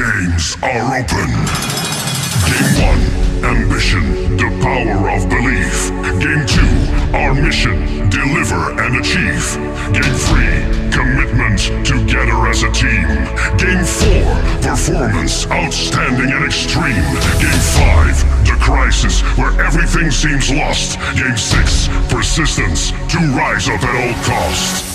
games are open. Game 1, ambition, the power of belief. Game 2, our mission, deliver and achieve. Game 3, commitment, together as a team. Game 4, performance, outstanding and extreme. Game 5, the crisis, where everything seems lost. Game 6, persistence, to rise up at all costs.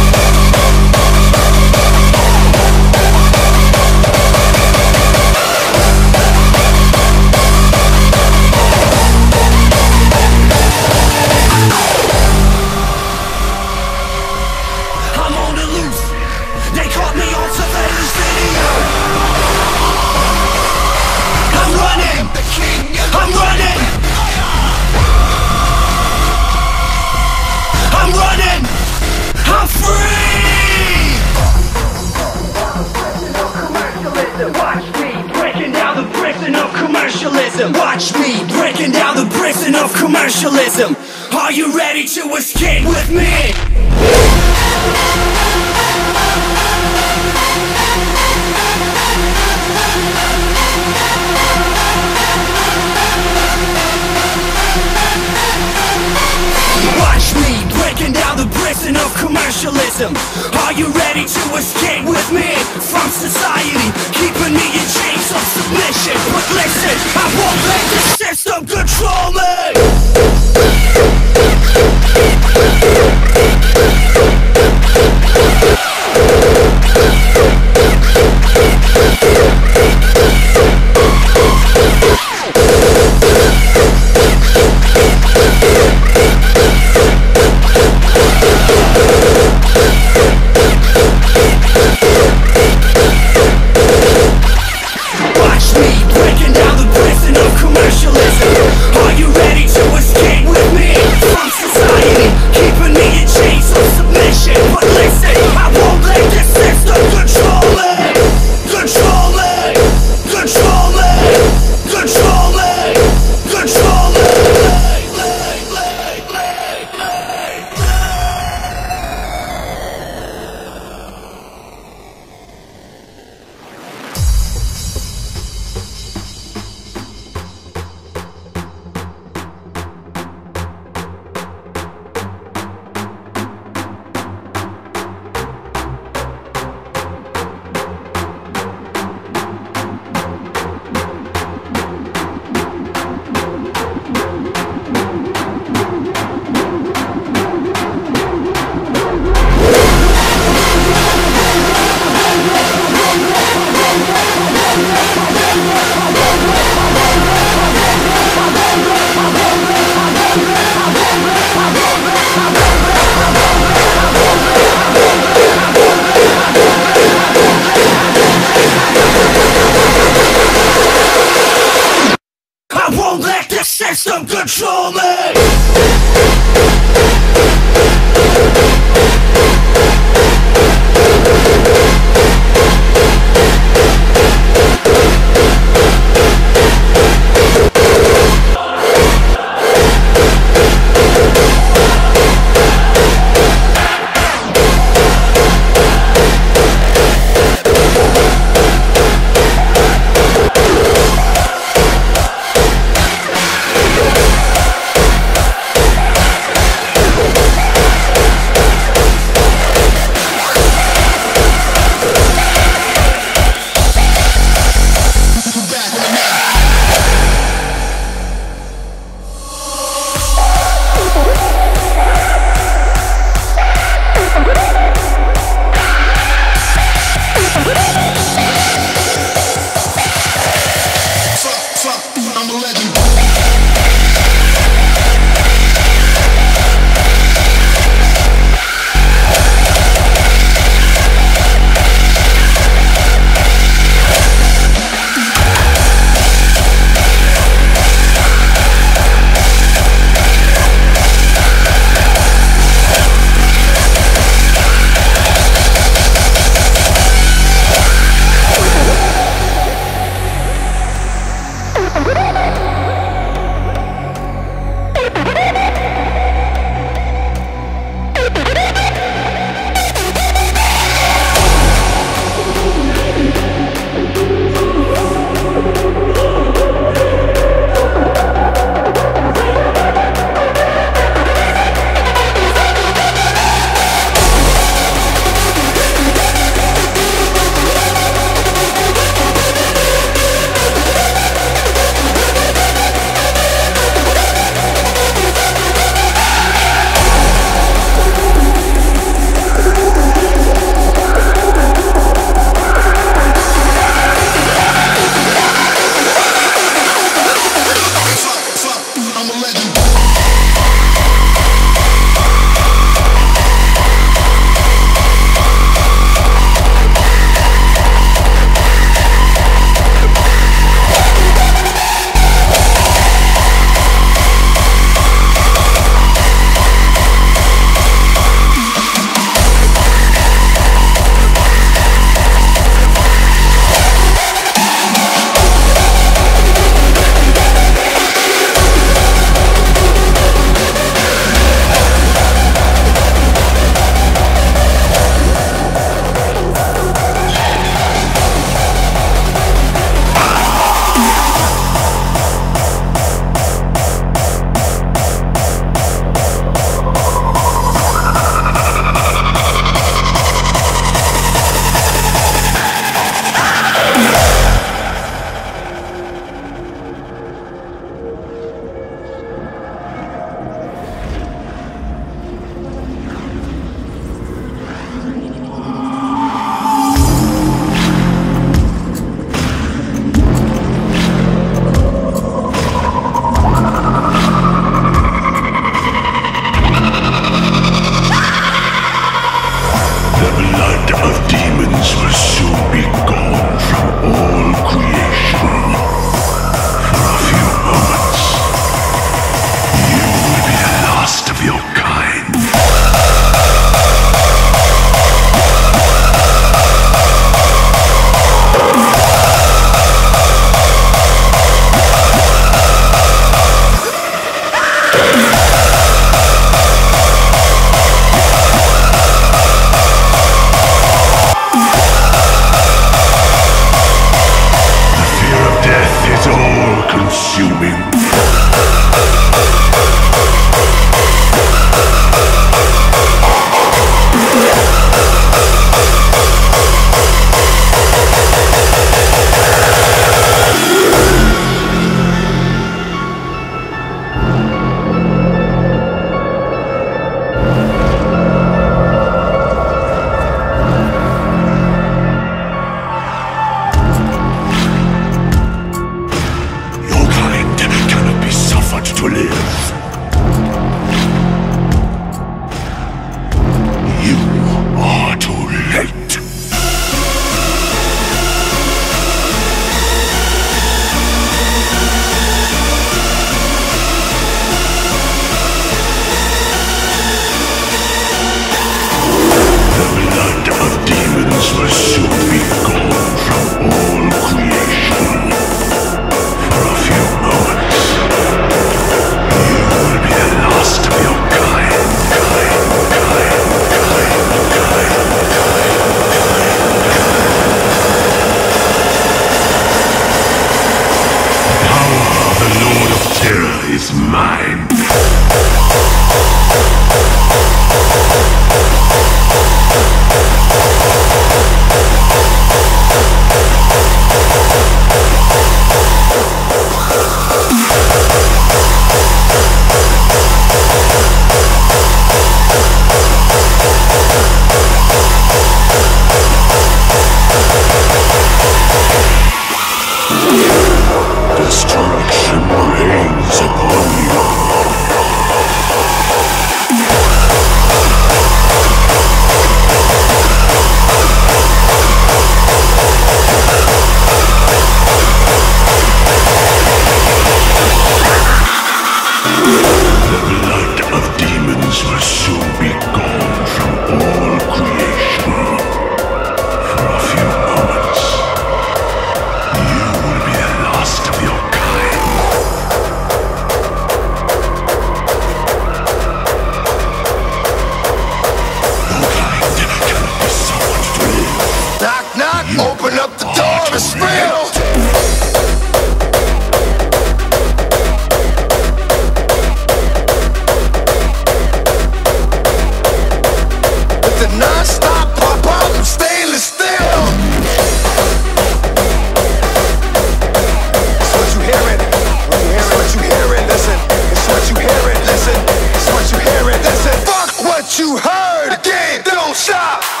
you heard, the game don't stop.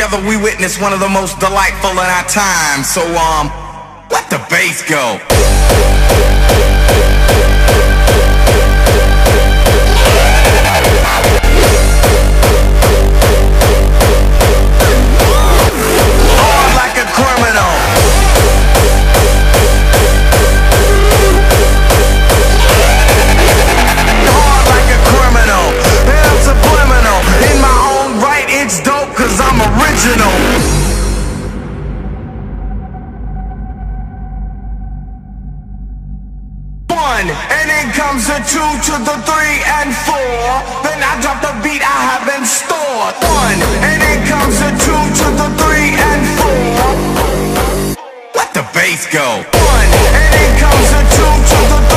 Together we witness one of the most delightful in our time. So, um, let the bass go. To the three and four. Then I drop the beat I have in store. One, and then comes the two to the three and four. Let the bass go. One, and then comes the two to the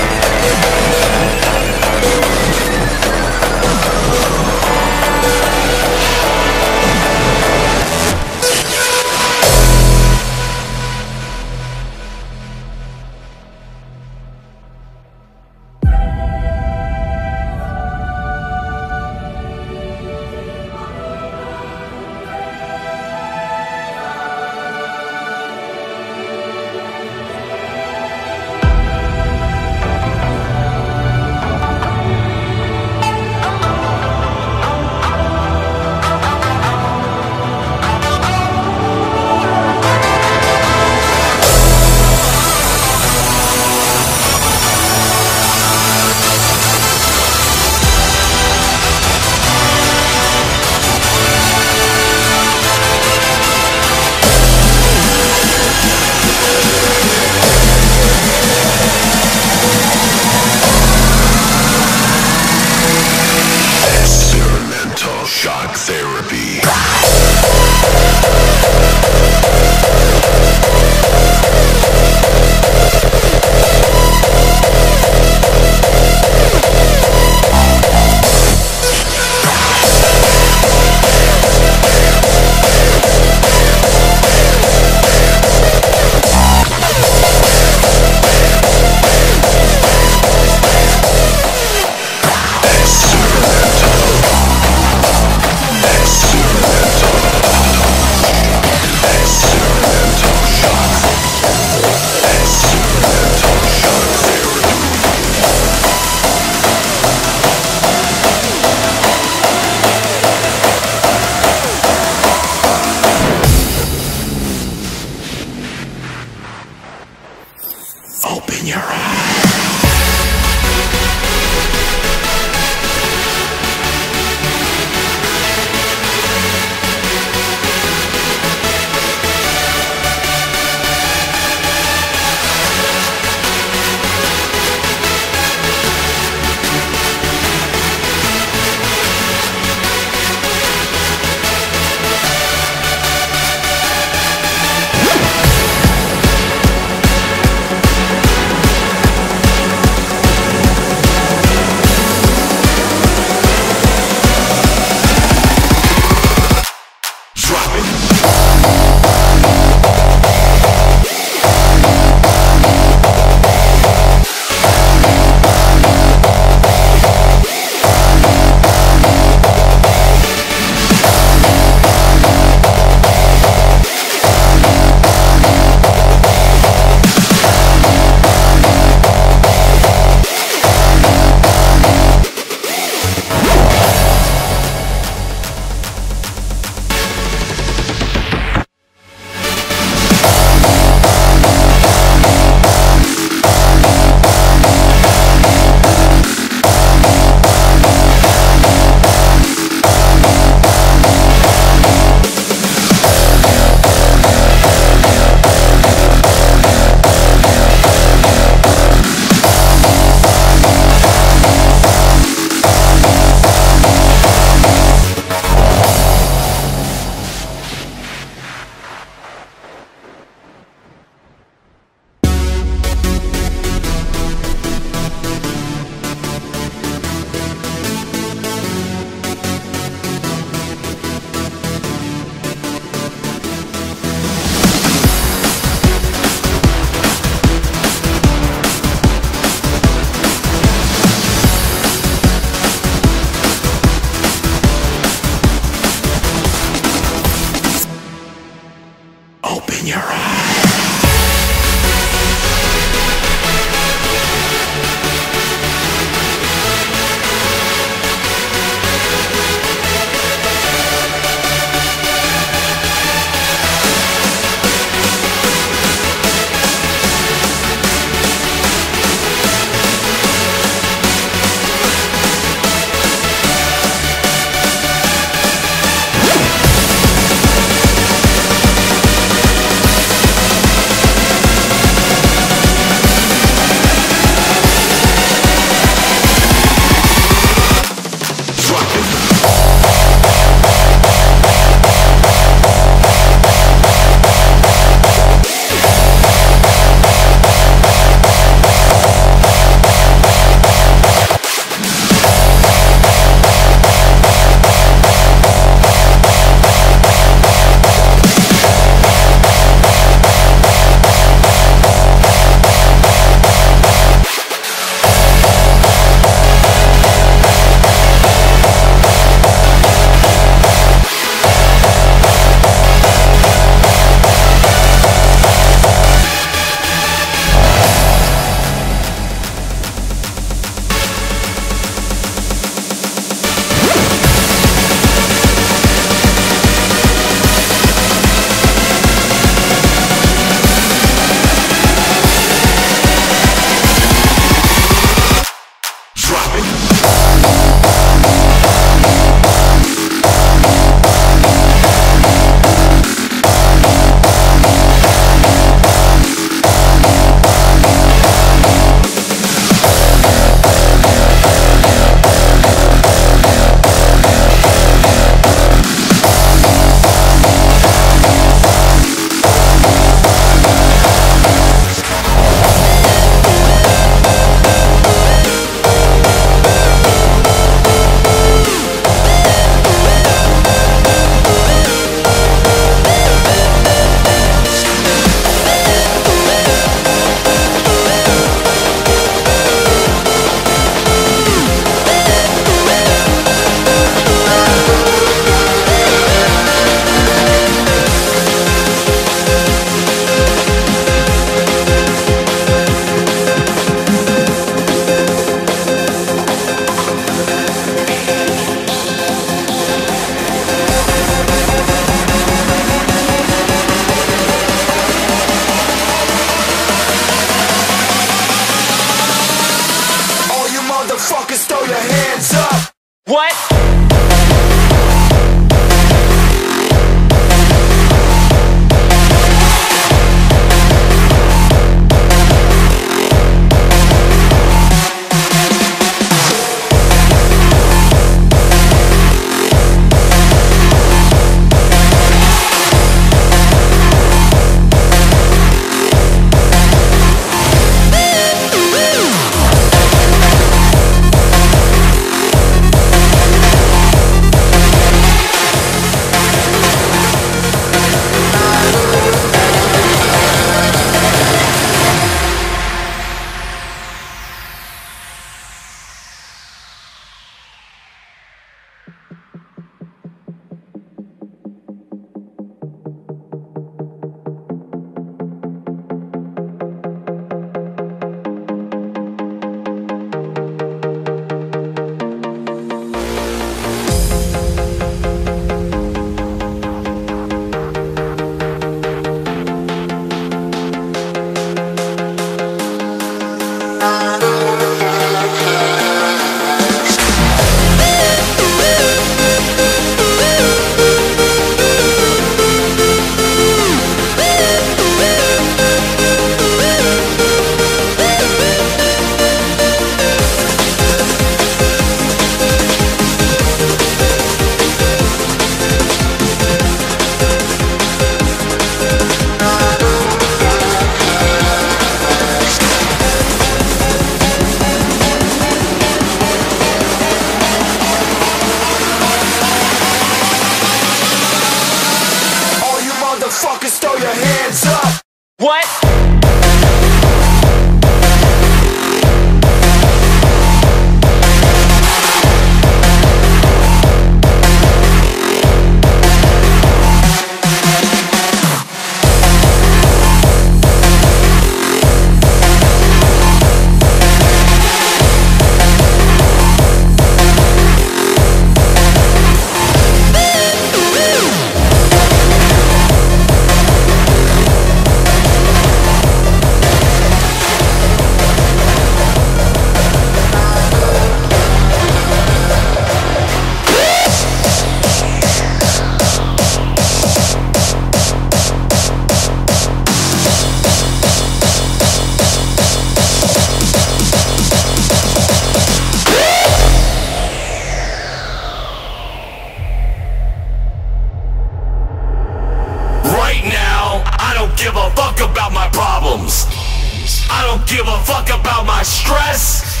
don't give a fuck about my stress.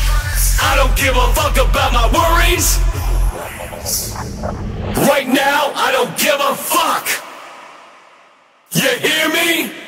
I don't give a fuck about my worries. Right now, I don't give a fuck. You hear me?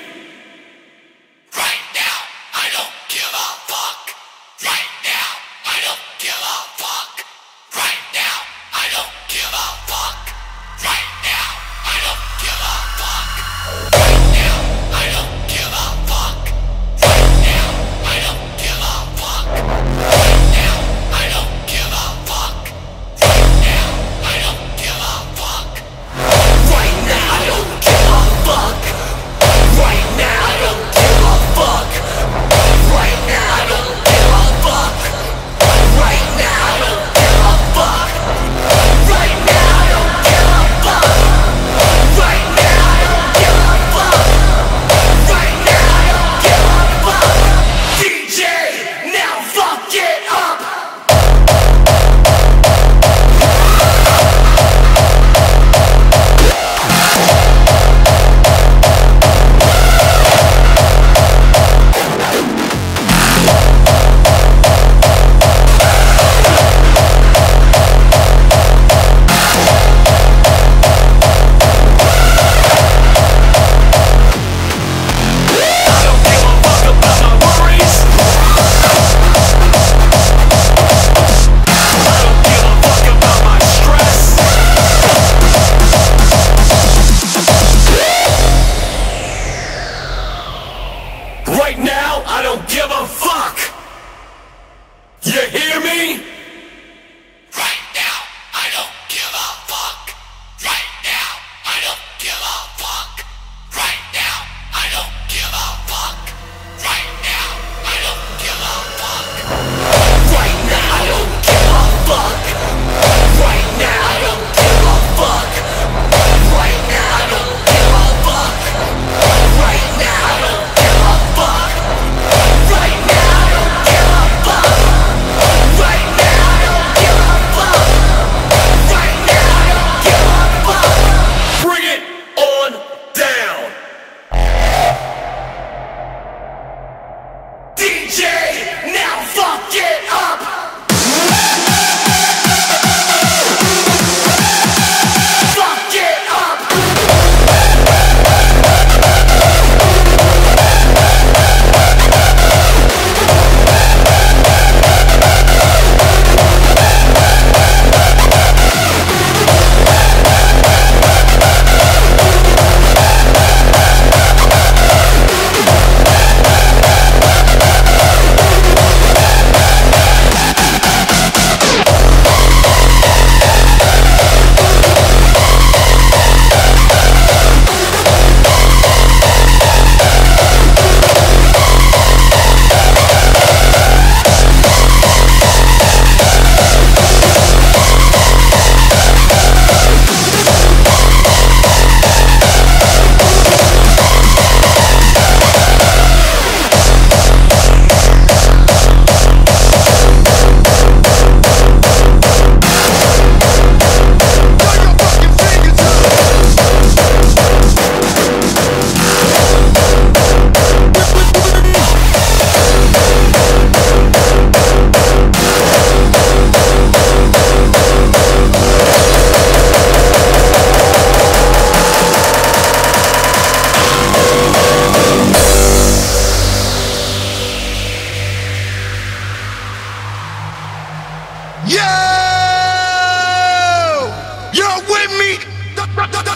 Rock, rock, rock.